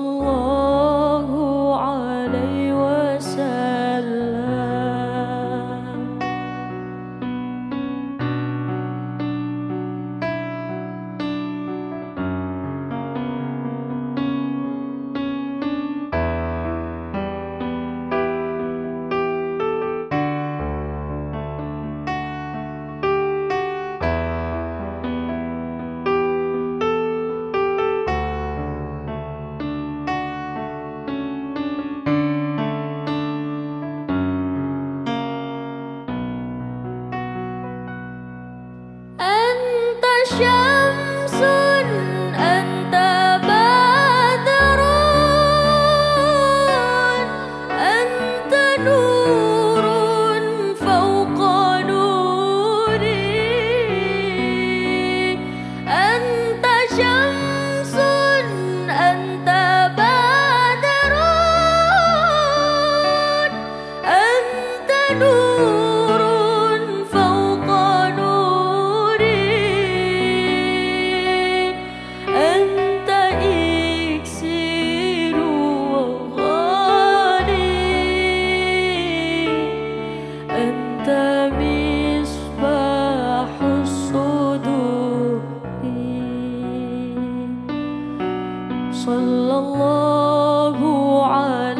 我。صلى الله عليه